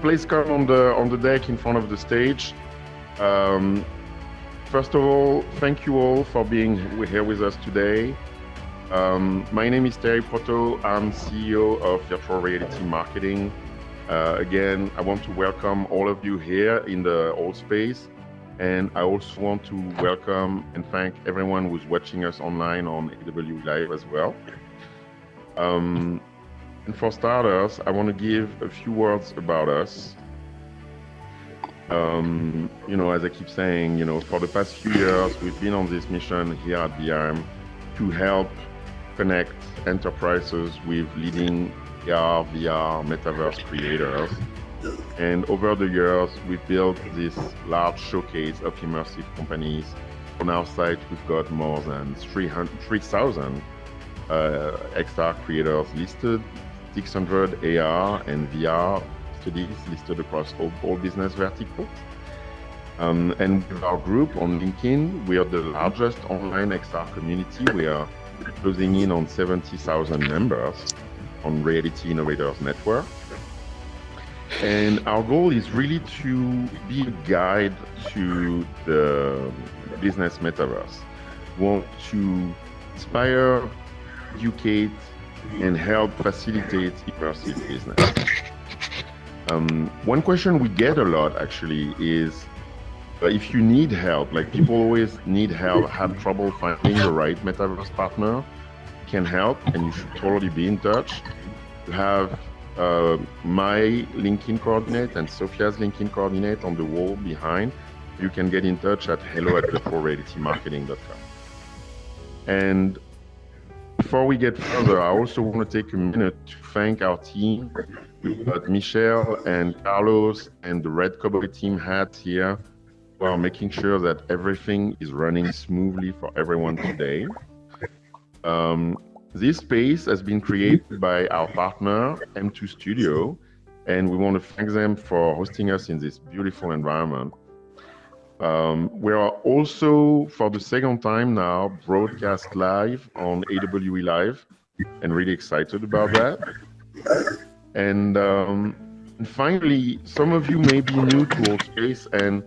please come on the on the deck in front of the stage. Um, first of all, thank you all for being here with us today. Um, my name is Terry Proto. I'm CEO of Virtual Reality Marketing. Uh, again, I want to welcome all of you here in the Altspace. And I also want to welcome and thank everyone who's watching us online on AWE Live as well. Um, for starters, I want to give a few words about us. Um, you know, as I keep saying, you know, for the past few years, we've been on this mission here at VRM to help connect enterprises with leading AR, VR, metaverse creators. And over the years, we've built this large showcase of immersive companies. On our site, we've got more than 3,000 uh, XR creators listed, 600 AR and VR studies listed across all, all business verticals. Um, and with our group on LinkedIn, we are the largest online XR community. We are closing in on 70,000 members on Reality Innovators Network. And our goal is really to be a guide to the business metaverse. We want to inspire, educate, and help facilitate immersive business. Um, one question we get a lot actually is uh, if you need help, like people always need help, have trouble finding the right metaverse partner, can help, and you should totally be in touch. You have uh, my LinkedIn coordinate and Sophia's LinkedIn coordinate on the wall behind. You can get in touch at hello at virtualrealitymarketing.com. And before we get further, I also want to take a minute to thank our team. We've got Michelle and Carlos and the Red Cowboy team hat here while making sure that everything is running smoothly for everyone today. Um, this space has been created by our partner, M2 Studio, and we want to thank them for hosting us in this beautiful environment. Um, we are also, for the second time now, broadcast live on AWE Live, and really excited about that. And, um, and finally, some of you may be new to our space, and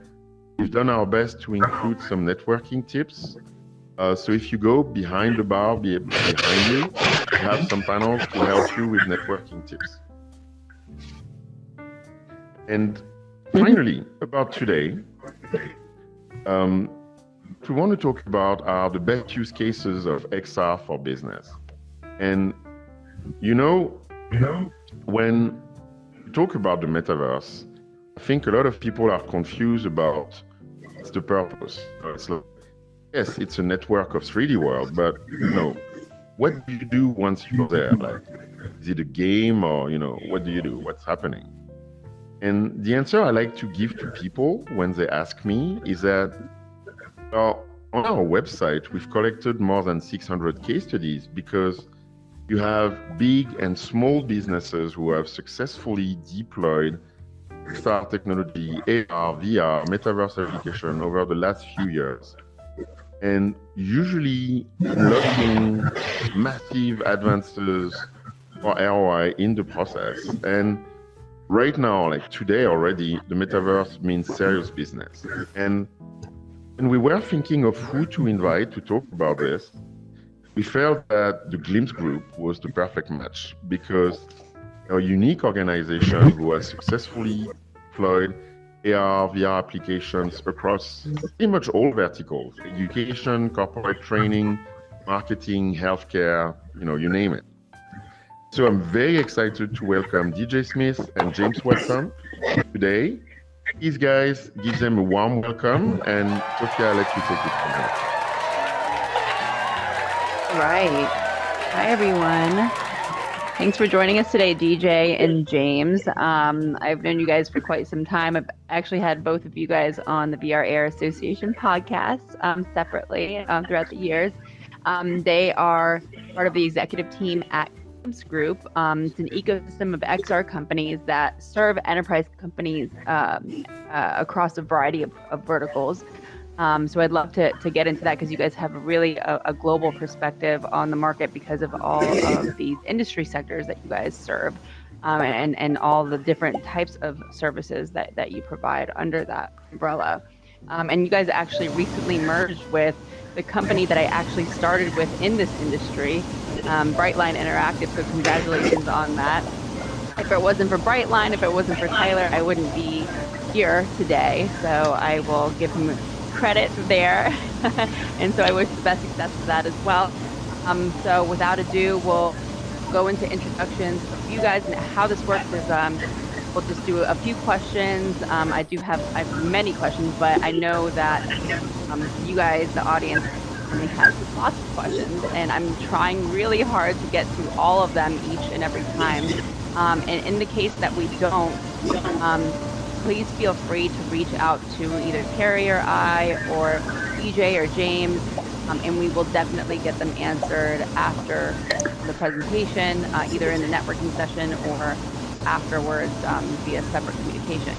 we've done our best to include some networking tips. Uh, so if you go behind the bar, be, behind you, we have some panels to help you with networking tips. And finally, about today, um, we want to talk about are the best use cases of XR for business. And you know, you know, when we talk about the metaverse, I think a lot of people are confused about what's the purpose. It's like, yes, it's a network of 3D world, but you know, what do you do once you're there? Like, is it a game or you know, what do you do? What's happening? And the answer I like to give to people when they ask me is that well, on our website, we've collected more than 600 case studies because you have big and small businesses who have successfully deployed XR technology, AR, VR, metaverse application over the last few years. And usually unlocking massive advances for ROI in the process. And right now, like today already, the metaverse means serious business. And when we were thinking of who to invite to talk about this, we felt that the Glimpse Group was the perfect match because a unique organization who has successfully deployed AR, VR applications across pretty much all verticals education, corporate training, marketing, healthcare, you know, you name it. So I'm very excited to welcome DJ Smith and James Watson today. These guys, give them a warm welcome, and Sophia, I'll let you take it from here. Right. Hi, everyone. Thanks for joining us today, DJ and James. Um, I've known you guys for quite some time. I've actually had both of you guys on the VR/AR Association podcast um, separately um, throughout the years. Um, they are part of the executive team at Group. Um, it's an ecosystem of XR companies that serve enterprise companies um, uh, across a variety of, of verticals. Um, so I'd love to, to get into that because you guys have really a, a, global perspective on the market because of all of these industry sectors that you guys serve. um, and, and all the different types of services that, that you provide under that umbrella. Um, and you guys actually recently merged with the company that I actually started with in this industry, um, Brightline Interactive. So congratulations on that. If it wasn't for Brightline, if it wasn't for Tyler, I wouldn't be here today. So I will give him credit there. and so I wish the best success for that as well. Um, so without ado, we'll go into introductions you guys and how this works is um, we'll just do a few questions. Um, I do have, I have many questions, but I know that um, you guys, the audience, has lots of questions, and I'm trying really hard to get through all of them each and every time. Um, and in the case that we don't, um, please feel free to reach out to either Terry or I or DJ or James, um, and we will definitely get them answered after the presentation, uh, either in the networking session or afterwards um, via separate communication.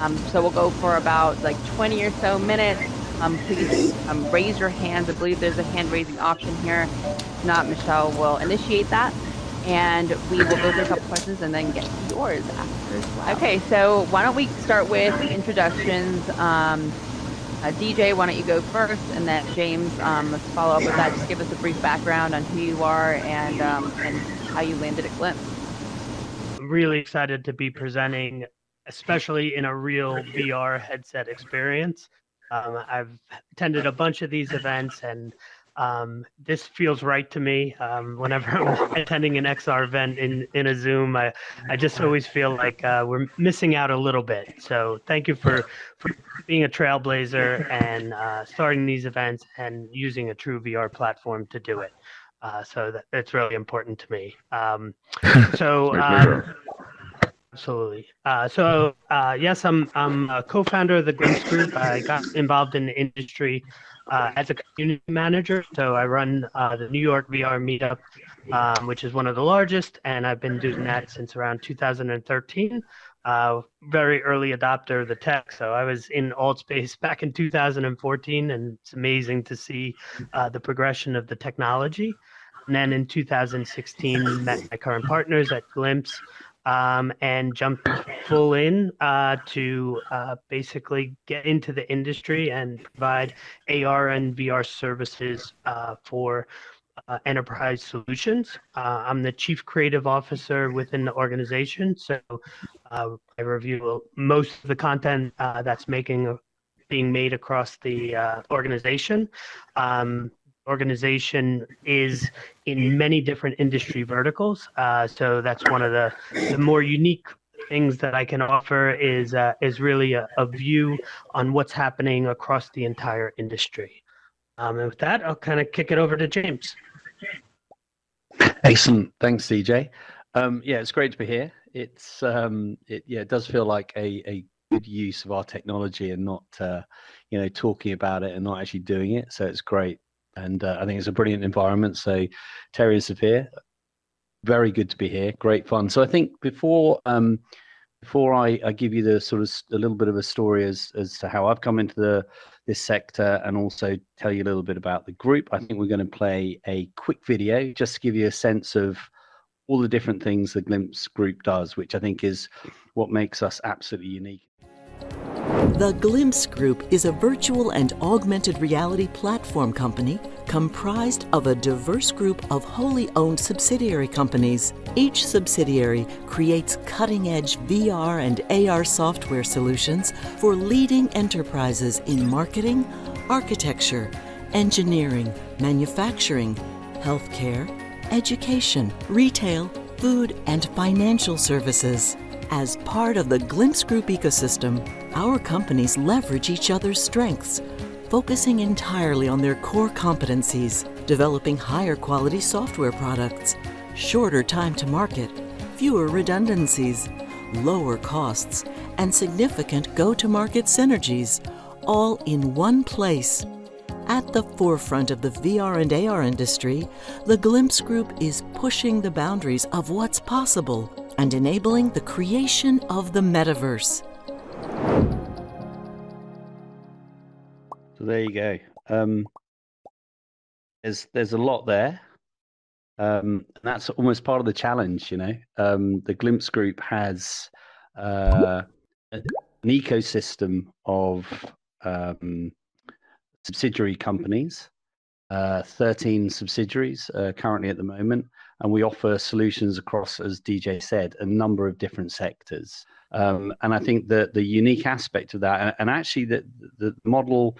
Um, so we'll go for about like 20 or so minutes. Um, please um, raise your hands. I believe there's a hand raising option here. If not, Michelle will initiate that. And we will go through a couple questions and then get to yours after as well. Okay, so why don't we start with introductions. Um, uh, DJ, why don't you go first, and then James, um, let's follow up with that. Just give us a brief background on who you are and um, and how you landed at Glimpse really excited to be presenting, especially in a real VR headset experience. Um, I've attended a bunch of these events, and um, this feels right to me. Um, whenever I'm attending an XR event in, in a Zoom, I, I just always feel like uh, we're missing out a little bit. So thank you for, for being a trailblazer and uh, starting these events and using a true VR platform to do it. Uh, so that, that's really important to me. Um, so um, absolutely. Uh, so uh, yes, I'm I'm a co-founder of the Glimpse Group. I got involved in the industry uh, as a community manager. So I run uh, the New York VR Meetup, um, which is one of the largest, and I've been doing that since around 2013 uh, very early adopter of the tech. So I was in Altspace back in 2014, and it's amazing to see uh, the progression of the technology. And then in 2016, met my current partners at Glimpse um, and jumped full in uh, to uh, basically get into the industry and provide AR and VR services uh, for uh, enterprise solutions. Uh, I'm the chief creative officer within the organization, so uh, I review most of the content that's making being made across the organization. Um, organization is in many different industry verticals, uh, so that's one of the, the more unique things that I can offer is is really a, a view on what's happening across the entire industry. Um, and with that, I'll kind of kick it over to James. Excellent. Thanks, DJ. Um, yeah, it's great to be here. It's um, it, yeah, it does feel like a, a good use of our technology and not uh, you know talking about it and not actually doing it. So it's great, and uh, I think it's a brilliant environment. So Terry is here. very good to be here. Great fun. So I think before um, before I, I give you the sort of a little bit of a story as as to how I've come into the this sector and also tell you a little bit about the group. I think we're going to play a quick video just to give you a sense of all the different things the Glimpse group does, which I think is what makes us absolutely unique. The Glimpse Group is a virtual and augmented reality platform company comprised of a diverse group of wholly owned subsidiary companies. Each subsidiary creates cutting edge VR and AR software solutions for leading enterprises in marketing, architecture, engineering, manufacturing, healthcare, education, retail, food, and financial services. As part of the Glimpse Group ecosystem, our companies leverage each other's strengths, focusing entirely on their core competencies, developing higher quality software products, shorter time to market, fewer redundancies, lower costs, and significant go to market synergies, all in one place. At the forefront of the VR and AR industry, the Glimpse Group is pushing the boundaries of what's possible and enabling the creation of the metaverse. So there you go. Um, there's there's a lot there. Um, and that's almost part of the challenge, you know. Um, the Glimpse Group has uh, an ecosystem of um, subsidiary companies, uh, 13 subsidiaries uh, currently at the moment, and we offer solutions across, as DJ said, a number of different sectors. Um, and I think that the unique aspect of that, and, and actually the, the model,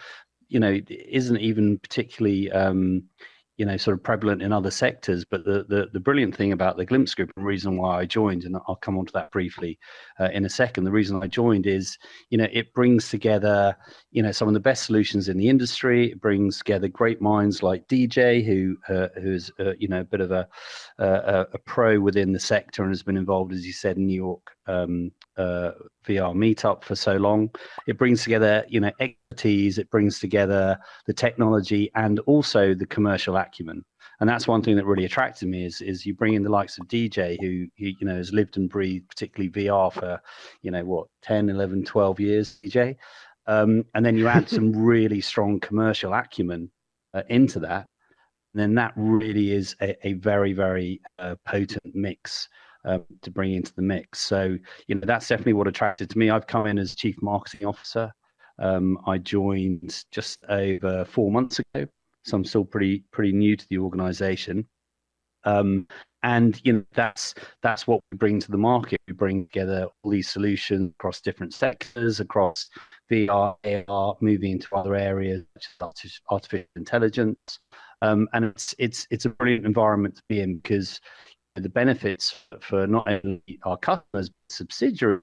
you know, isn't even particularly, um, you know, sort of prevalent in other sectors. But the, the, the brilliant thing about the Glimpse Group and reason why I joined, and I'll come on to that briefly uh, in a second. The reason I joined is, you know, it brings together, you know, some of the best solutions in the industry. It brings together great minds like DJ, who uh, who's uh, you know a bit of a, a, a pro within the sector and has been involved, as you said, in New York. Um, uh, VR meetup for so long. It brings together, you know, expertise. It brings together the technology and also the commercial acumen. And that's one thing that really attracted me is is you bring in the likes of DJ who, who you know has lived and breathed particularly VR for, you know, what 10, 11, 12 years. DJ, um, and then you add some really strong commercial acumen uh, into that. And then that really is a, a very, very uh, potent mix um, to bring into the mix. So, you know, that's definitely what attracted to me. I've come in as chief marketing officer. Um, I joined just over four months ago, so I'm still pretty pretty new to the organisation. Um, and you know that's that's what we bring to the market. We bring together all these solutions across different sectors, across VR, AR, moving into other areas such as artificial intelligence. Um, and it's it's it's a brilliant environment to be in because the benefits for not only our customers, but subsidiaries,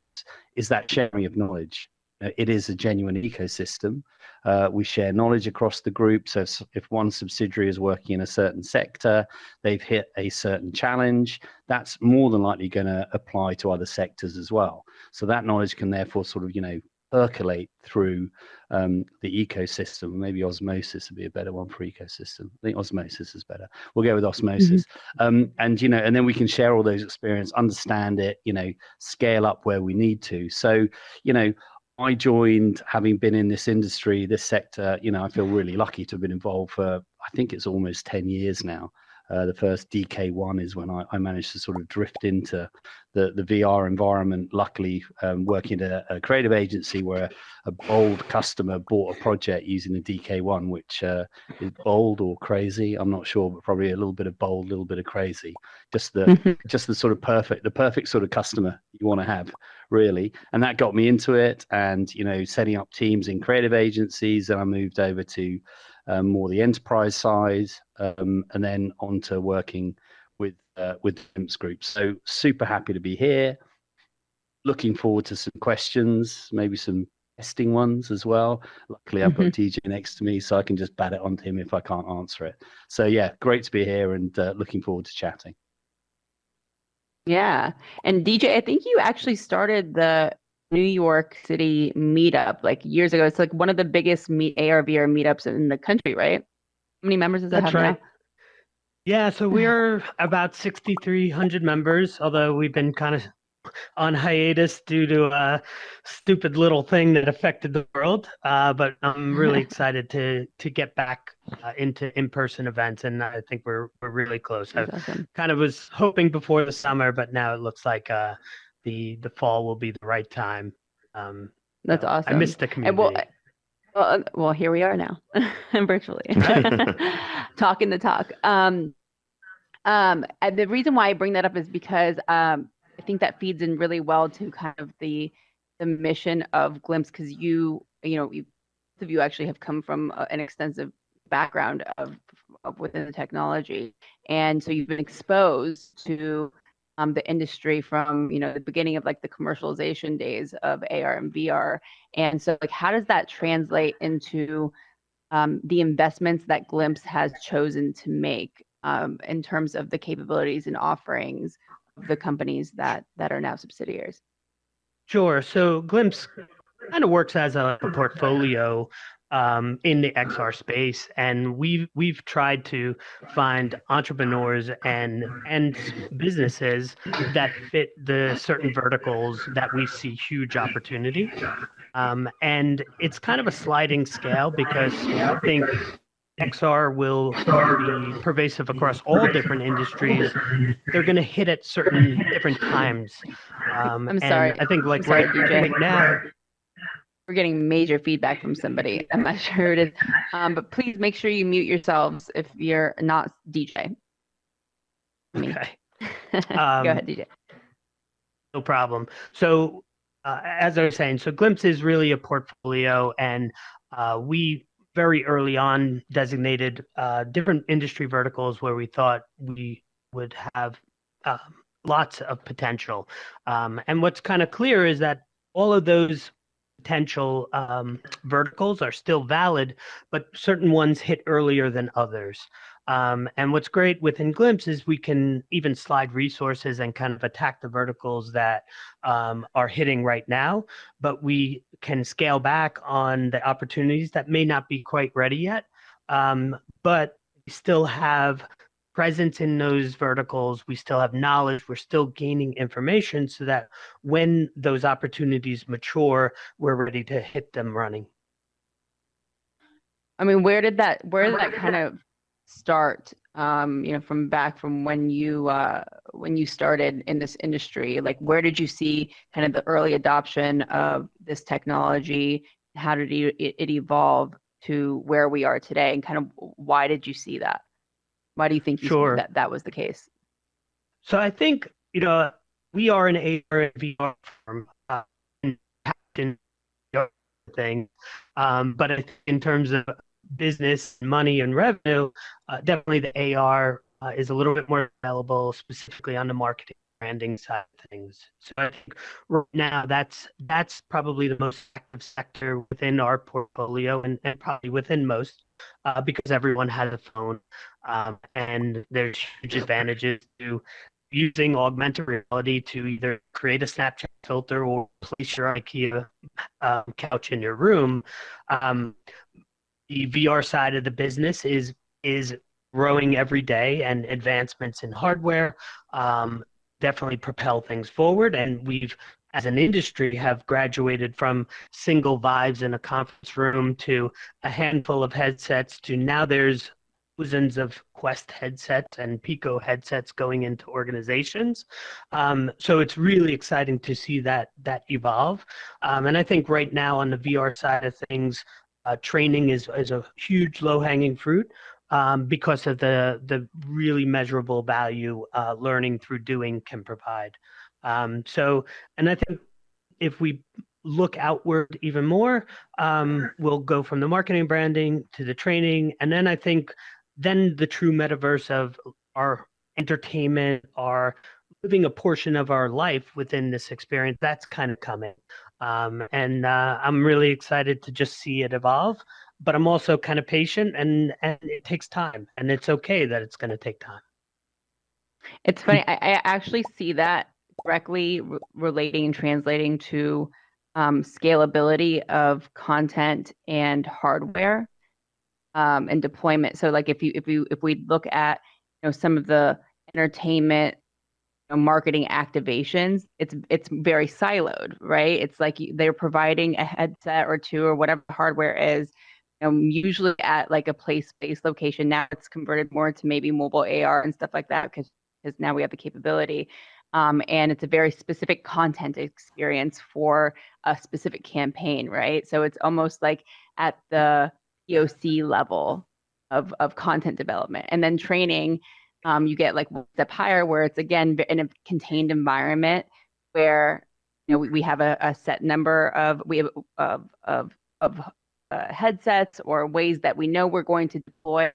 is that sharing of knowledge. Uh, it is a genuine ecosystem. Uh, we share knowledge across the group. So if one subsidiary is working in a certain sector, they've hit a certain challenge, that's more than likely going to apply to other sectors as well. So that knowledge can therefore sort of, you know, percolate through um, the ecosystem. Maybe osmosis would be a better one for ecosystem. I think osmosis is better. We'll go with osmosis. Mm-hmm. Um, and you know, and then we can share all those experience, understand it, you know, scale up where we need to. So, you know, I joined having been in this industry, this sector. You know, I feel really lucky to have been involved for. I think it's almost ten years now. Uh, the first DK1 is when I, I, managed to sort of drift into the, the VR environment. Luckily, um, working at a, a, creative agency where a bold customer bought a project using the DK1, which uh, is bold or crazy. I'm not sure, but probably a little bit of bold, a little bit of crazy. Just the mm-hmm. just the sort of perfect, the perfect sort of customer you want to have, really. And that got me into it. And you know, setting up teams in creative agencies. And I moved over to um, more the enterprise side, um, and then on to working with uh, with Glimpse Group. So super happy to be here. Looking forward to some questions, maybe some testing ones as well. Luckily, I've got mm-hmm. DJ next to me, so I can just bat it on to him if I can't answer it. So yeah, great to be here and uh, looking forward to chatting. Yeah, and DJ, I think you actually started the New York City meetup like years ago. It's like one of the biggest meet ARVR meetups in the country, right? How many members does that That's have right. now? Yeah, so we're about 6,300 members, although we've been kind of on hiatus due to a stupid little thing that affected the world. Uh, but I'm really excited to to get back uh, into in-person events, and I think we're we're really close. I awesome. kind of was hoping before the summer, but now it looks like uh, the the fall will be the right time. Um, That's uh, awesome. I missed the community. well, well, uh, well, here we are now, virtually talking the talk. Um, um, and the reason why I bring that up is because um, I think that feeds in really well to kind of the the mission of Glimpse, because you, you know, you, both of you actually have come from uh, an extensive background of, of within the technology, and so you've been exposed to um, the industry from you know the beginning of like the commercialization days of AR and VR. And so like how does that translate into um, the investments that Glimpse has chosen to make um, in terms of the capabilities and offerings of the companies that that are now subsidiaries? Sure. So Glimpse kind of works as a, a portfolio um, in the XR space, and we've we've tried to find entrepreneurs and and businesses that fit the certain verticals that we see huge opportunity. Um, and it's kind of a sliding scale because I think XR will be pervasive across all different industries. They're going to hit at certain different times. Um, I'm sorry. I think like sorry, right, right, now. We're getting major feedback from somebody. I'm not sure who it is. Um, but please make sure you mute yourselves if you're not DJ. Okay. um, Go ahead, DJ. No problem. So, uh, as I was saying, so Glimpse is really a portfolio, and uh, we very early on designated uh, different industry verticals where we thought we would have um, lots of potential. Um, and what's kind of clear is that all of those potential um, verticals are still valid, but certain ones hit earlier than others. Um, and what's great within Glimpse is we can even slide resources and kind of attack the verticals that um, are hitting right now, but we can scale back on the opportunities that may not be quite ready yet, um, but still have presence in those verticals. We still have knowledge. We're still gaining information so that when those opportunities mature, we're ready to hit them running. I mean, where did that where did that kind of start? Um, you know, from back from when you uh, when you started in this industry, like where did you see kind of the early adoption of this technology? How did it, it evolve to where we are today, and kind of why did you see that? Why do you think you sure. that that was the case? So I think you know we are an AR and VR firm, uh, in thing, um, but in terms of business, money, and revenue, uh, definitely the AR uh, is a little bit more available, specifically on the marketing branding side of things. So I think right now that's that's probably the most active sector within our portfolio and, and probably within most uh, because everyone has a phone um, and there's huge advantages to using augmented reality to either create a Snapchat filter or place your IKEA um, couch in your room. Um, the VR side of the business is is growing every day, and advancements in hardware um, definitely propel things forward. And we've, as an industry, have graduated from single Vives in a conference room to a handful of headsets to now there's thousands of Quest headsets and Pico headsets going into organizations. Um, so it's really exciting to see that that evolve. Um, and I think right now on the VR side of things, uh, training is is a huge low hanging fruit um, because of the the really measurable value uh, learning through doing can provide. Um, so, and I think if we look outward even more, um, we'll go from the marketing branding to the training, and then I think then the true metaverse of our entertainment, our living a portion of our life within this experience, that's kind of coming. Um, and uh, I'm really excited to just see it evolve but I'm also kind of patient and and it takes time and it's okay that it's going to take time. It's funny. I, I actually see that directly re- relating and translating to um, scalability of content and hardware um, and deployment. So, like if you if you if we look at you know some of the entertainment you know, marketing activations, it's it's very siloed, right? It's like they're providing a headset or two or whatever hardware is You know, usually at like a place-based location. Now it's converted more to maybe mobile AR and stuff like that because because now we have the capability. Um, and it's a very specific content experience for a specific campaign, right? So it's almost like at the POC level of of content development, and then training. Um, you get like one step higher, where it's again in a contained environment where you know we, we have a, a set number of we have of of of uh, headsets or ways that we know we're going to deploy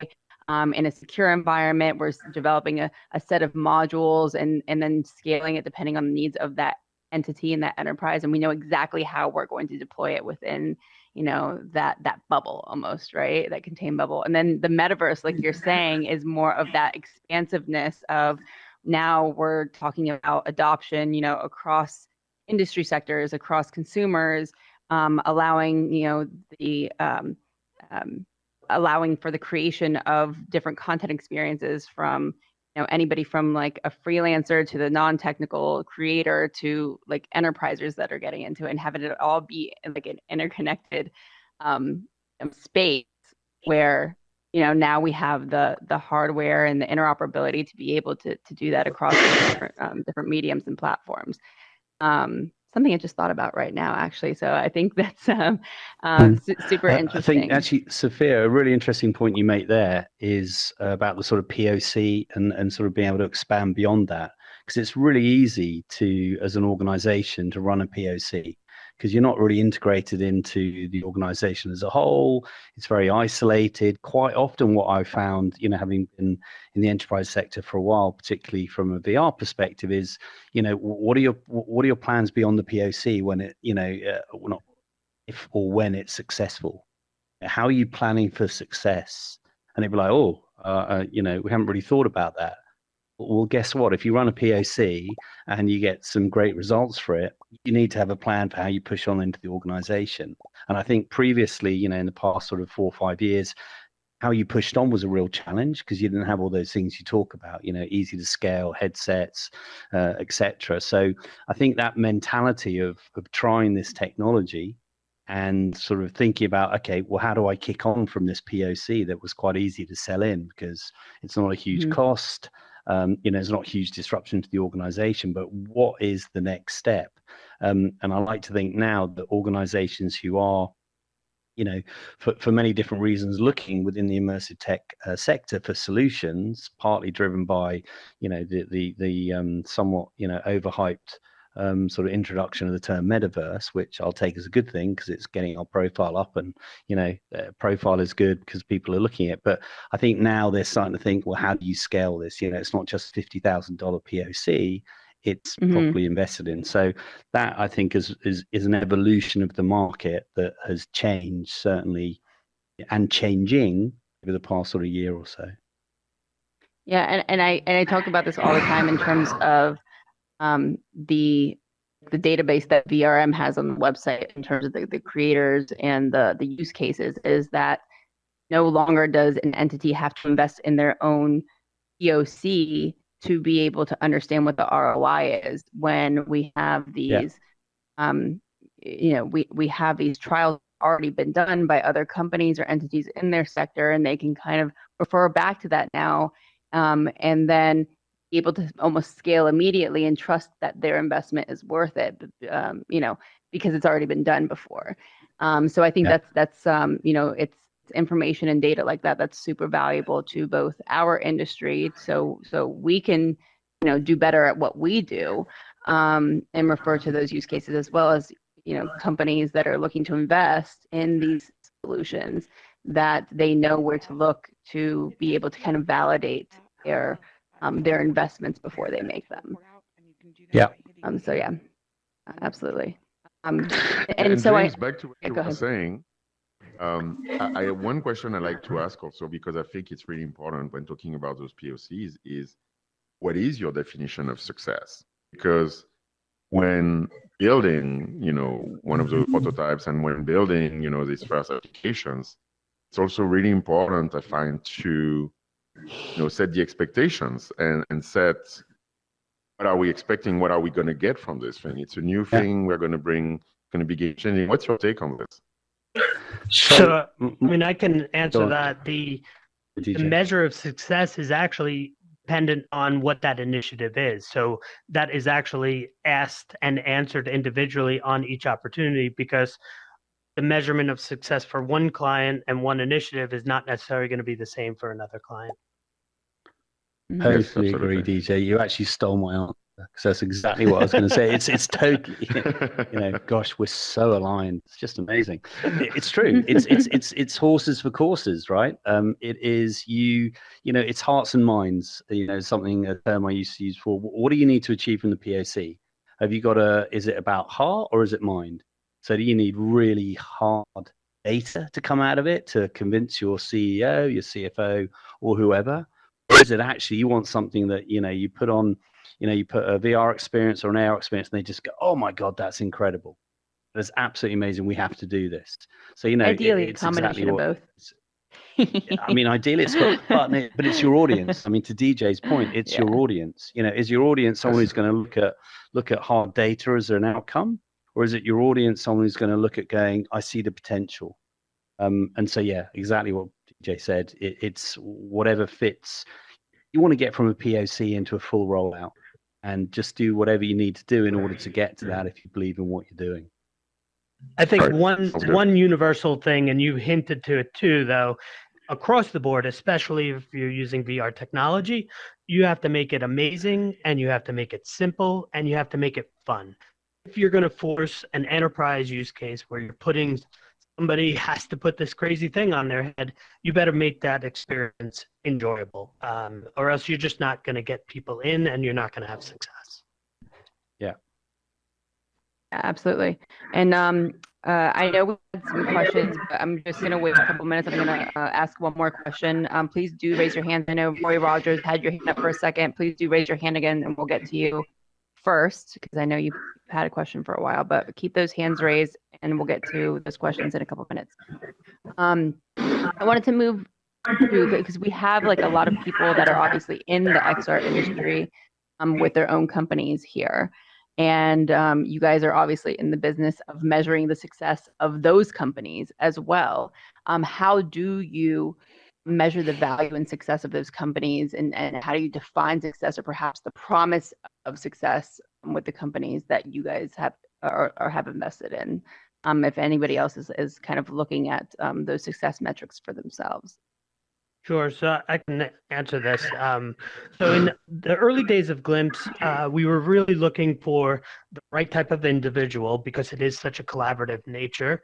um, in a secure environment. We're developing a, a set of modules and, and then scaling it depending on the needs of that entity and that enterprise. And we know exactly how we're going to deploy it within, you know, that that bubble almost, right? That contained bubble. And then the metaverse, like you're saying, is more of that expansiveness of now we're talking about adoption, you know, across industry sectors, across consumers, um, allowing you know the um, um, allowing for the creation of different content experiences from you know anybody from like a freelancer to the non-technical creator to like enterprisers that are getting into it and having it all be like an interconnected um, um space where you know now we have the the hardware and the interoperability to be able to to do that across different um, different mediums and platforms. Um, something I just thought about right now, actually. So I think that's um, um, su- super interesting. I think actually, Sophia, a really interesting point you make there is about the sort of POC and, and sort of being able to expand beyond that. Because it's really easy to, as an organization, to run a POC because you're not really integrated into the organization as a whole. It's very isolated. Quite often, what I've found, you know, having been in the enterprise sector for a while, particularly from a VR perspective, is, you know, what are your what are your plans beyond the POC when it, you know, uh, not if or when it's successful? How are you planning for success? And it'd be like, oh, uh, uh, you know, we haven't really thought about that well, guess what? If you run a POC and you get some great results for it, you need to have a plan for how you push on into the organization. And I think previously, you know, in the past sort of four or five years, how you pushed on was a real challenge because you didn't have all those things you talk about, you know, easy to scale, headsets, uh, etc. So I think that mentality of of trying this technology and sort of thinking about okay well how do i kick on from this poc that was quite easy to sell in because it's not a huge mm-hmm. cost um, you know, it's not huge disruption to the organization, but what is the next step? Um, and I like to think now that organizations who are you know, for, for many different reasons, looking within the immersive tech uh, sector for solutions, partly driven by, you know, the the the um, somewhat you know overhyped um, sort of introduction of the term metaverse, which I'll take as a good thing because it's getting our profile up, and you know, uh, profile is good because people are looking at. It. But I think now they're starting to think, well, how do you scale this? You know, it's not just fifty thousand dollar POC; it's mm-hmm. properly invested in. So that I think is is is an evolution of the market that has changed certainly, and changing over the past sort of year or so. Yeah, and, and I and I talk about this all the time in terms of um, the the database that VRM has on the website in terms of the, the creators and the the use cases is that no longer does an entity have to invest in their own POC to be able to understand what the ROI is when we have these yeah. um, you know we we have these trials already been done by other companies or entities in their sector and they can kind of refer back to that now um, and then able to almost scale immediately and trust that their investment is worth it um, you know because it's already been done before um, so i think yeah. that's that's um, you know it's information and data like that that's super valuable to both our industry so so we can you know do better at what we do um, and refer to those use cases as well as you know companies that are looking to invest in these solutions that they know where to look to be able to kind of validate their um, their investments before they make them. Yeah. Um, so yeah, absolutely. Um, and, and so James, I back to what you were saying. Um, I, I one question I like to ask also because I think it's really important when talking about those POCs is what is your definition of success? Because when building, you know, one of those prototypes and when building, you know, these first applications, it's also really important, I find, to you know set the expectations and and set what are we expecting what are we going to get from this thing? It's a new thing yeah. we're going to bring going to be game changing. What's your take on this? So i mean i can answer that. The, the measure of success is actually dependent on what that initiative is. So that is actually asked and answered individually on each opportunity because the measurement of success for one client and one initiative is not necessarily going to be the same for another client. Totally yes, agree, DJ. You actually stole my answer because that's exactly what I was going to say. It's it's totally, you know, gosh, we're so aligned. It's just amazing. It's true. It's it's it's it's horses for courses, right? Um, it is you, you know, it's hearts and minds. You know, something a term I used to use for. What do you need to achieve from the POC? Have you got a? Is it about heart or is it mind? So do you need really hard data to come out of it to convince your CEO, your CFO, or whoever? Or is it actually you want something that you know you put on, you know, you put a VR experience or an AR experience, and they just go, "Oh my god, that's incredible! That's absolutely amazing. We have to do this." So you know, ideally, it, a combination exactly of both. I mean, ideally, it's got, but, but it's your audience. I mean, to DJ's point, it's yeah. your audience. You know, is your audience someone who's going to look at look at hard data as an outcome, or is it your audience someone who's going to look at going i see the potential um, and so yeah exactly what Jay said, it, it's whatever fits. You want to get from a POC into a full rollout, and just do whatever you need to do in order to get to that if you believe in what you're doing. I think right. one one universal thing, and you hinted to it too, though, across the board, especially if you're using VR technology, you have to make it amazing and you have to make it simple and you have to make it fun. If you're going to force an enterprise use case where you're putting somebody has to put this crazy thing on their head, you better make that experience enjoyable, um, or else you're just not going to get people in and you're not going to have success. Yeah. Absolutely. And um, uh, I know we had some questions, but I'm just going to wait a couple minutes. I'm going to uh, ask one more question. Um, please do raise your hand. I know Roy Rogers had your hand up for a second. Please do raise your hand again, and we'll get to you first because I know you've had a question for a while. But keep those hands raised, and we'll get to those questions in a couple of minutes. Um, I wanted to move through because we have like a lot of people that are obviously in the XR industry um, with their own companies here. And um, you guys are obviously in the business of measuring the success of those companies as well. Um, how do you measure the value and success of those companies? And, and how do you define success or perhaps the promise of success with the companies that you guys have or, or have invested in? Um, if anybody else is, is kind of looking at um, those success metrics for themselves. Sure. So I can answer this. Um, so in the early days of Glimpse, uh, we were really looking for the right type of individual because it is such a collaborative nature.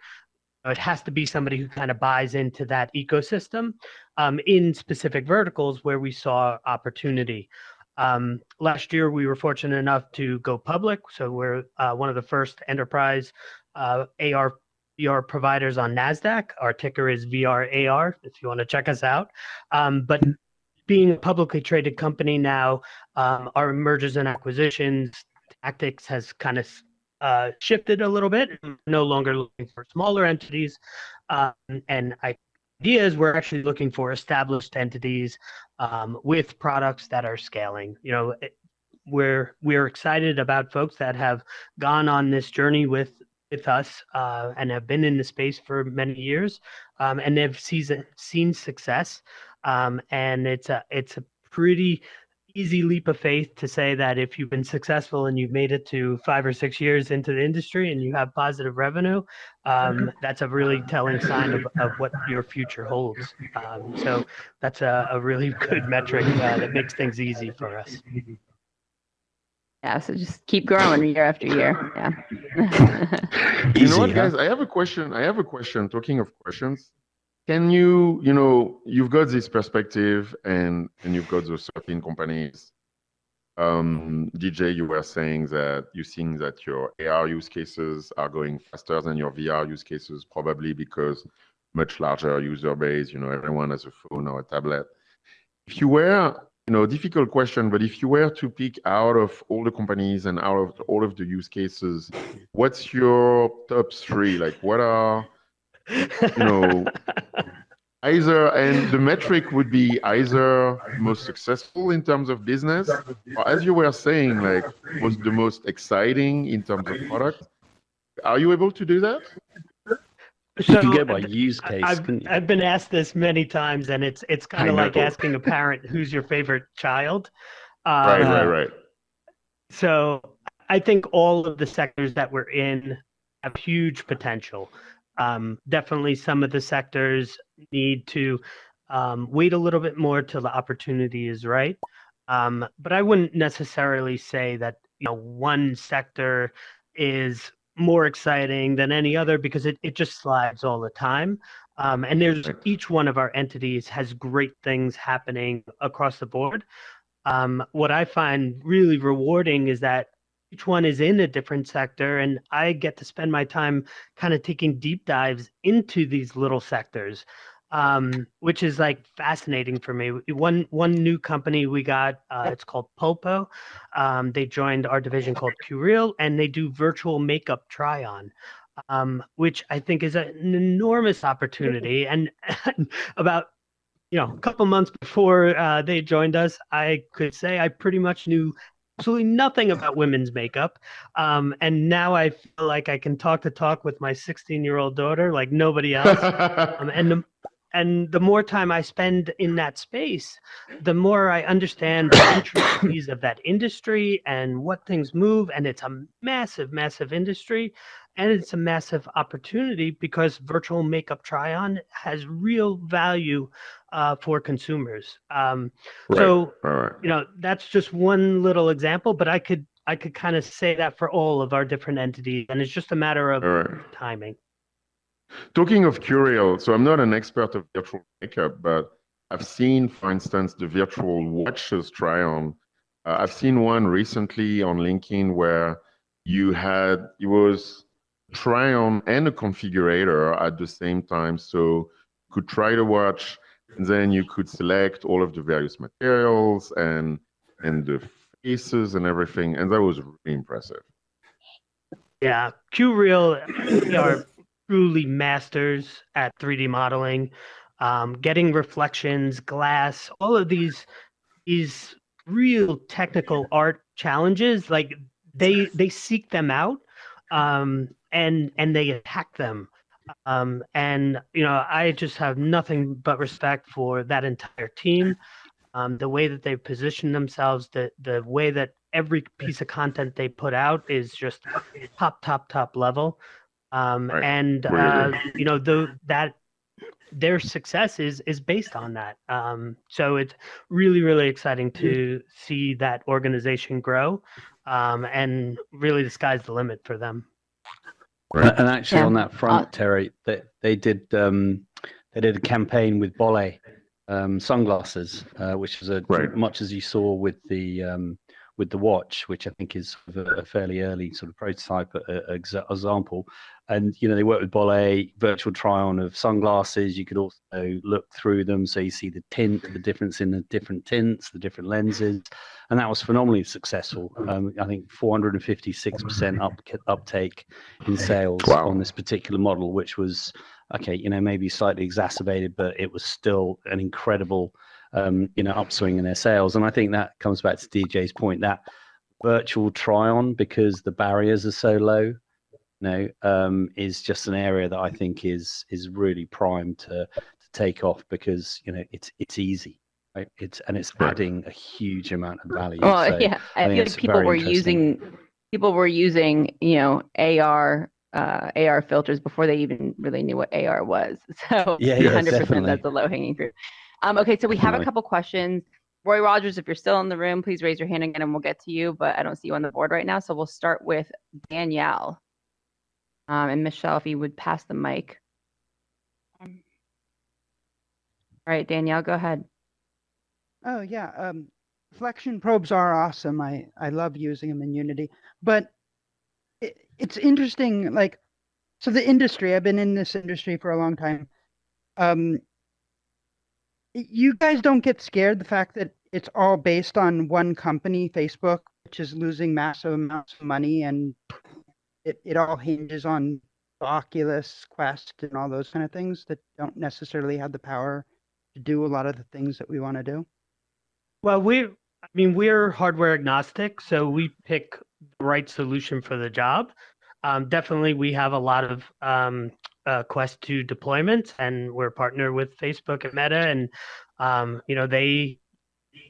It has to be somebody who kind of buys into that ecosystem um, in specific verticals where we saw opportunity. Um, last year, we were fortunate enough to go public. So we're uh, one of the first enterprise uh, AR VR providers on NASDAQ. Our ticker is VRAR if you want to check us out. Um, but being a publicly traded company now, um, our mergers and acquisitions tactics has kind of uh, shifted a little bit. No longer looking for smaller entities. Um, and ideas, we're actually looking for established entities um, with products that are scaling. You know, we're we're excited about folks that have gone on this journey with with us uh, and have been in the space for many years, um, and they've seen seen success. Um, and it's a it's a pretty easy leap of faith to say that if you've been successful and you've made it to five or six years into the industry and you have positive revenue, um, that's a really telling sign of, of what your future holds. Um, so that's a, a, really good metric uh, that makes things easy for us. Yeah, so just keep growing year after year. Yeah. you know what, guys? I have a question. I have a question. Talking of questions, can you, you know, you've got this perspective and and you've got those 13 companies. Um, DJ, you were saying that you're seeing that your AR use cases are going faster than your VR use cases, probably because much larger user base. You know, everyone has a phone or a tablet. If you were you know, difficult question, but if you were to pick out of all the companies and out of all of the use cases, what's your top three? Like, what are, you know, either, and the metric would be either most successful in terms of business, or as you were saying, like, was the most exciting in terms of product. Are you able to do that? So, you can go by use case. I've, I've been asked this many times, and it's it's kind of like asking a parent who's your favorite child. Uh, right, right, right. So I think all of the sectors that we're in have huge potential. Um, definitely, some of the sectors need to um, wait a little bit more till the opportunity is right. Um, but I wouldn't necessarily say that you know one sector is more exciting than any other because it, it just slides all the time. Um, and there's each one of our entities has great things happening across the board. Um, what I find really rewarding is that each one is in a different sector, and I get to spend my time kind of taking deep dives into these little sectors um, which is like fascinating for me. One one new company we got, uh, it's called Pulpo. Um, they joined our division called QReal, and they do virtual makeup try on. Um, which I think is an enormous opportunity. And about you know a couple months before uh, they joined us, I could say I pretty much knew absolutely nothing about women's makeup. Um, and now I feel like I can talk to talk with my 16 year old daughter like nobody else. um, and the, and the more time I spend in that space, the more I understand the intricacies of that industry and what things move. And it's a massive, massive industry. And it's a massive opportunity because virtual makeup try on has real value uh, for consumers. Um, Right. So, right. you know, that's just one little example, but I could I could kind of say that for all of our different entities, and it's just a matter of right. timing. Talking of QReal, so I'm not an expert of virtual makeup, but I've seen, for instance, the virtual watches try on. Uh, I've seen one recently on LinkedIn where you had it was try on and a configurator at the same time. So you could try the watch and then you could select all of the various materials and and the faces and everything. And that was really impressive. Yeah, QReal are truly masters at 3D modeling, um, getting reflections, glass, all of these these real technical art challenges. Like they they seek them out, um, and and they attack them. Um, and you know, I just have nothing but respect for that entire team. Um, the way that they position themselves, the the way that every piece of content they put out is just top, top, top level. Um, Right. and uh, you know, the that their success is is based on that. Um, so it's really, really exciting to see that organization grow. Um, and really, the sky's the limit for them. Right. And actually, Yeah. on that front, Uh, Terry, they they did um, they did a campaign with Bolle um, sunglasses, uh, which was a Right. much as you saw with the um, with the watch, which I think is sort of a, a fairly early sort of prototype uh, exa- example. And you know, they worked with Bolle, virtual try on of sunglasses. You could also look through them, so you see the tint, the difference in the different tints, the different lenses, and that was phenomenally successful. Um, I think 456% up, uptake in sales Wow. on this particular model, which was okay, you know, maybe slightly exacerbated, but it was still an incredible, um, you know, upswing in their sales. And I think that comes back to DJ's point that virtual try on because the barriers are so low, you know, um, is just an area that I think is is really primed to to take off because you know it's it's easy. Right? It's and it's adding a huge amount of value. Well, So- yeah, I, I feel like people were using people were using you know AR uh, AR filters before they even really knew what AR was. So Yeah, yeah, 100% definitely. that's a low hanging fruit. Um, okay, so we have a couple questions. Roy Rogers, if you're still in the room, please raise your hand again and we'll get to you. But I don't see you on the board right now, so we'll start with Danielle. Um, and Michelle, if you would pass the mic. All right, Danielle, go ahead. Oh yeah, um, reflection probes are awesome. I I love using them in Unity, but it, it's interesting. Like, so the industry. I've been in this industry for a long time. Um, you guys don't get scared the fact that it's all based on one company, Facebook, which is losing massive amounts of money, and it it all hinges on Oculus Quest and all those kind of things that don't necessarily have the power to do a lot of the things that we want to do. Well, we, I mean, we're hardware agnostic, so we pick the right solution for the job. Um, definitely, we have a lot of um, uh, Quest 2 deployments, and we're partnered with Facebook and Meta, and um, you know they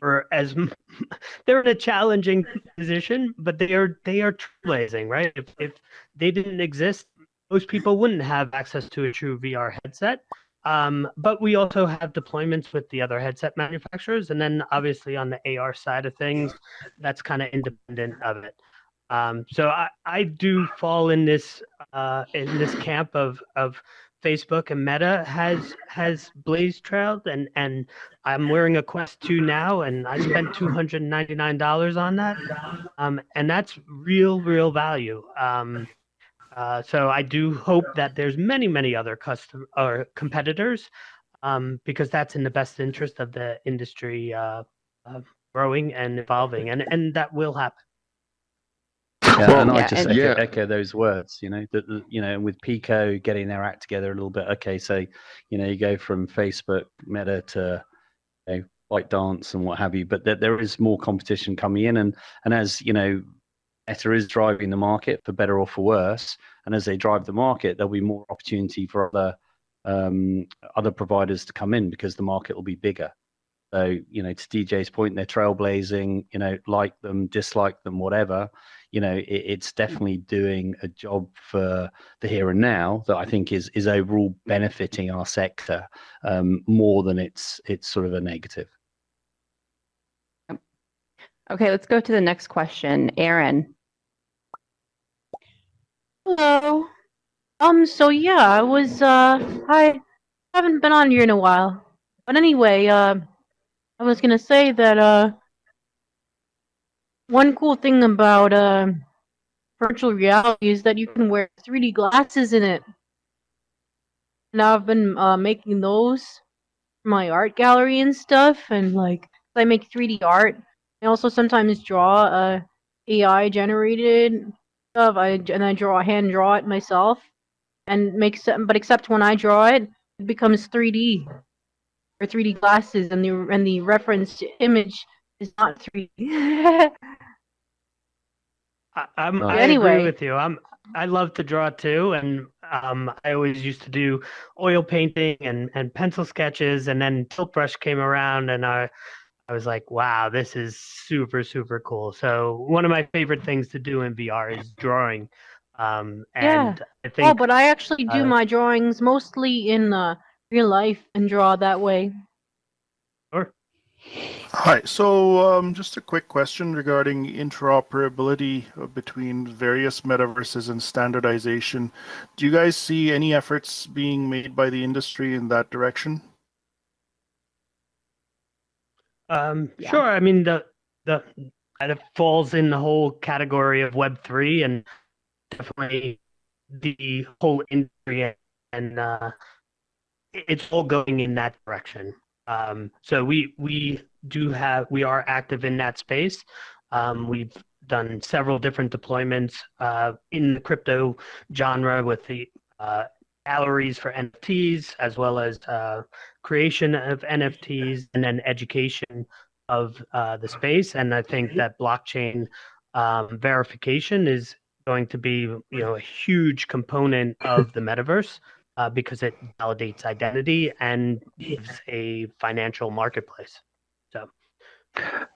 are as they're in a challenging position, but they are they are trailblazing, right? If if they didn't exist, most people wouldn't have access to a true VR headset. Um, but we also have deployments with the other headset manufacturers, and then obviously on the AR side of things, that's kind of independent of it. Um, so I, I do fall in this uh, in this camp of of Facebook and Meta has has blaze trailed, and and I'm wearing a Quest 2 now, and I spent two hundred ninety nine dollars on that, um, and that's real real value. Um, uh, so I do hope that there's many, many other custom or competitors, um, because that's in the best interest of the industry uh, uh, growing and evolving, and and that will happen. Yeah, Well, and I just and- echo, Yeah. echo those words. You know, that that, you know, with Pico getting their act together a little bit. Okay, so you know, you go from Facebook, Meta to you know, ByteDance and what have you, but there, there is more competition coming in, and and as you know, Meta is driving the market for better or for worse, and as they drive the market, there'll be more opportunity for other um, other providers to come in because the market will be bigger. So, you know, to DJ's point, they're trailblazing, you know, like them, dislike them, whatever. You know, it, it's definitely doing a job for the here and now that I think is is overall benefiting our sector um, more than it's it's sort of a negative. Okay, let's go to the next question. Aaron. Hello. Um, so yeah, I was, uh, I haven't been on here in a while. But anyway, uh, I was gonna say that, uh, one cool thing about, uh, virtual reality is that you can wear 3D glasses in it. And I've been, uh, making those for my art gallery and stuff, and, like, I make 3D art. I also sometimes draw, uh, AI generated stuff. I, and I draw, hand draw it myself and makes but except when I draw it, it becomes 3D or 3D glasses, and the and the reference image is not 3D. I, I'm, Oh. I Anyway. agree with you. I'm I love to draw too, and um, I always used to do oil painting and, and pencil sketches, and then tilt brush came around, and I I was like, wow, this is super super cool. So one of my favorite things to do in VR is drawing, um, Yeah. and I think oh, but I actually do uh, my drawings mostly in uh, real life and draw that way. Sure. Hi. So, um, just a quick question regarding interoperability uh, between various metaverses and standardization. Do you guys see any efforts being made by the industry in that direction? Um, Yeah. Sure. I mean, the the kind of falls in the whole category of Web three, and definitely the whole industry, and uh, it- it's all going in that direction. Um, so we we do have we are active in that space. Um, we've done several different deployments uh, in the crypto genre with the uh, galleries for NFTs as well as uh, creation of NFTs and then education of uh, the space. And I think that blockchain um, verification is going to be, you know, a huge component of the metaverse uh, because it validates identity and gives a financial marketplace. So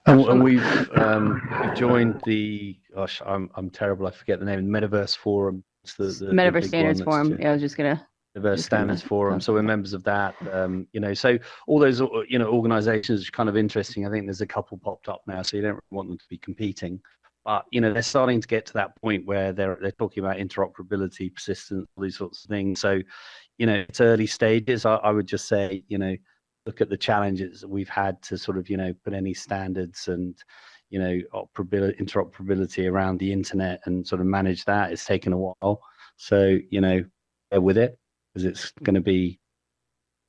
And, and we've um, joined the gosh, I'm I'm terrible. I forget the name. Metaverse Forum. It's the, the, the Metaverse big Standards Forum. ju- Yeah, I was just gonna. Metaverse just gonna Standards Forum. So we're members of that. Um, you know, so all those uh, you know organisations are kind of interesting. I think there's a couple popped up now, so you don't want them to be competing. But you know, they're starting to get to that point where they're they're talking about interoperability, persistence, all these sorts of things. So, you know, it's early stages. I, I would just say, you know, look at the challenges that we've had to sort of you know put any standards and you know operability, interoperability around the internet and sort of manage that. It's taken a while. So you know, with it because it's going to be,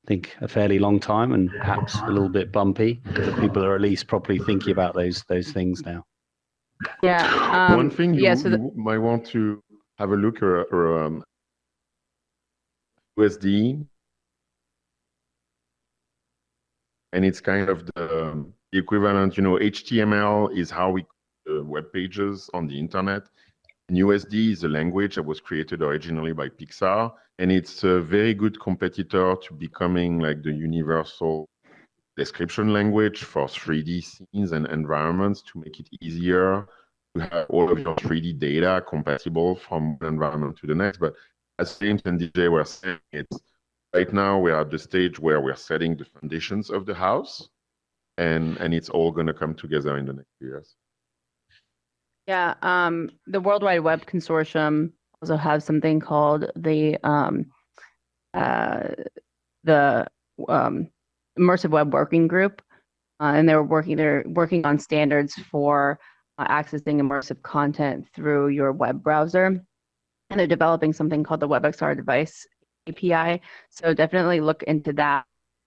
I think, a fairly long time and perhaps a little bit bumpy. But people are at least properly thinking about those those things now. Yeah. Um, One thing you, yeah. So the, you might want to have a look or, or um, USD, and it's kind of the, um, the equivalent. You know, HTML is how we uh, web pages on the internet. And USD is a language that was created originally by Pixar, and it's a very good competitor to becoming like the universal description language for 3D scenes and environments to make it easier to have all of your 3D data compatible from one environment to the next. But as James and DJ were saying, it's right now we're at the stage where we're setting the foundations of the house, and and it's all going to come together in the next few years. yeah. Um, the World Wide Web Consortium also has something called the um, uh, the um, Immersive Web Working Group, uh, and they're working. They're working on standards for uh, accessing immersive content through your web browser, and they're developing something called the WebXR device API. So definitely look into that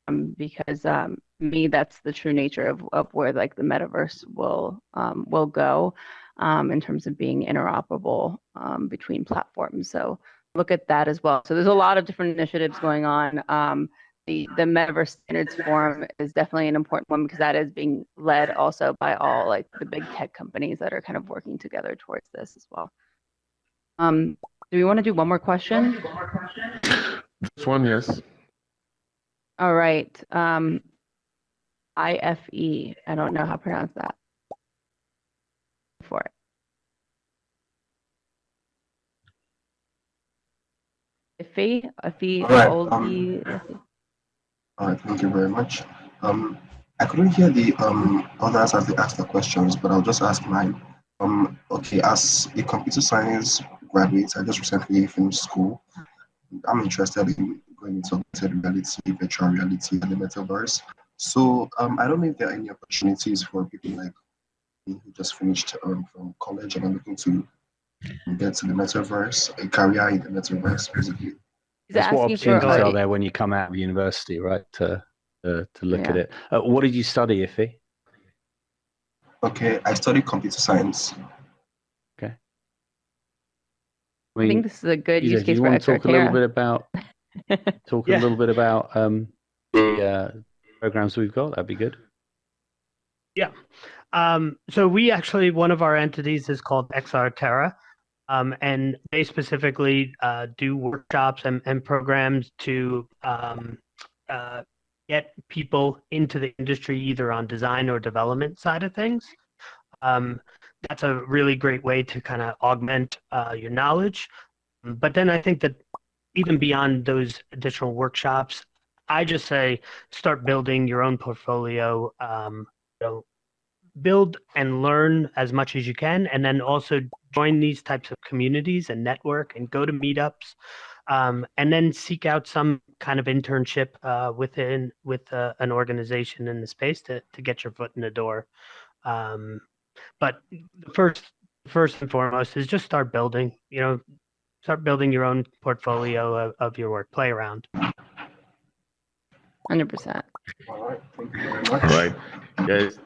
um, because um, me, that's the true nature of, of where like the metaverse will um, will go um, in terms of being interoperable um, between platforms. So look at that as well. So there's a lot of different initiatives going on. The the Metaverse Standards Forum is definitely an important one because that is being led also by all like the big tech companies that are kind of working together towards this as well. Um, do we want to do one more question? This one, yes. All right. Um, IFE. I don't know how to pronounce that. For it. Iffy, Iffy, All right, old um, E- All right, thank you very much. Um, I couldn't hear the um, others as they asked the questions, but I'll just ask mine. Um, okay, as a computer science graduate, I just recently finished school. I'm interested in going into augmented reality, virtual reality, and the metaverse. So um, I don't know if there are any opportunities for people like me who just finished um, from college and are looking to get to the metaverse, a career in the metaverse, basically. He's That's what asking for opportunities are a- there when you come out of university, right? To uh, to look at it. Uh, what did you study, Iffy? Okay, I studied computer science. Okay. I mean, think this is a good Isa, use do case you for want to talk a little bit about talk Yeah. a little bit about um, the uh, programs we've got? That'd be good. Yeah. Um, so we actually one of our entities is called XR Terra, um, and they specifically uh, do workshops and, and programs to um, uh, get people into the industry either on design or development side of things. Um, that's a really great way to kind of augment uh, your knowledge. But then I think that even beyond those additional workshops, I just say start building your own portfolio. Um, you know, build and learn as much as you can and then also join these types of communities and network and go to meetups um, and then seek out some kind of internship uh, within with uh, an organization in the space to, to get your foot in the door um, but the first first and foremost is just start building you know start building your own portfolio of, of your work play around 100%. All right, thank you very much. All right, guys.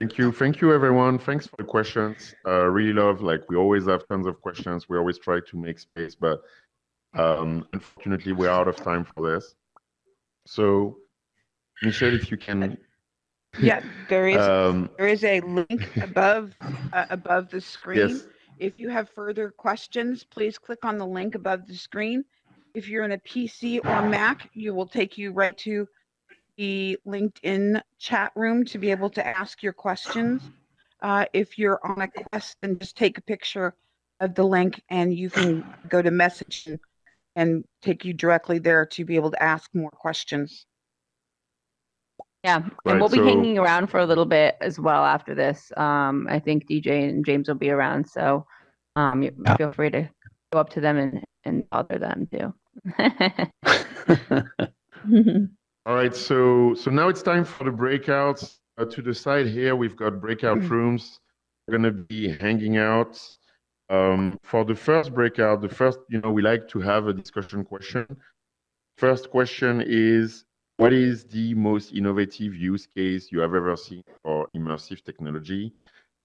Thank you. Thank you, everyone. Thanks for the questions. Uh, really love, like, we always have tons of questions. We always try to make space, but um, unfortunately, we're out of time for this. So, Michelle, if you can. Yeah, there is Um, there is a link above uh, above the screen. yes. If you have further questions, please click on the link above the screen. If you're in a PC or Mac, you will take you right to the LinkedIn chat room to be able to ask your questions. Uh, if you're on a quest, then just take a picture of the link and you can go to message and, and take you directly there to be able to ask more questions. Yeah, and Right, we'll be so- hanging around for a little bit as well after this. Um, I think DJ and James will be around, so um, Yeah. feel free to go up to them and, and bother them too. All right, so so now it's time for the breakouts. Uh, to the side here, we've got breakout rooms. We're gonna be hanging out. Um, for the first breakout, the first, you know, we like to have a discussion question. First question is, what is the most innovative use case you have ever seen for immersive technology?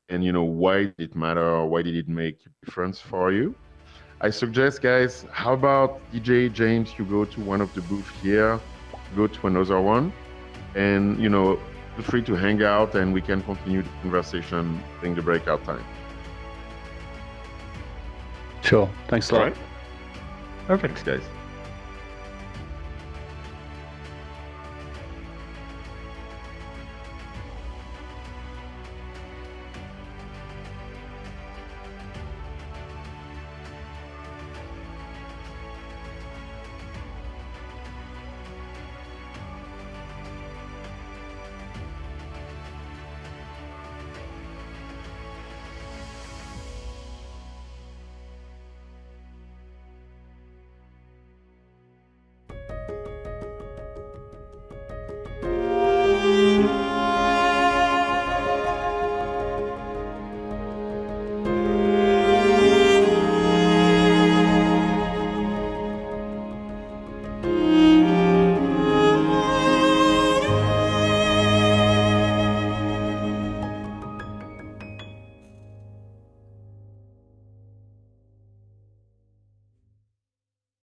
And you know, why did it matter why did it make a difference for you? I suggest, guys, how about DJ James, you go to one of the booths here, go to another one, and you know, feel free to hang out and we can continue the conversation during the breakout time. Sure. Thanks a lot. Right? perfect Thanks, guys.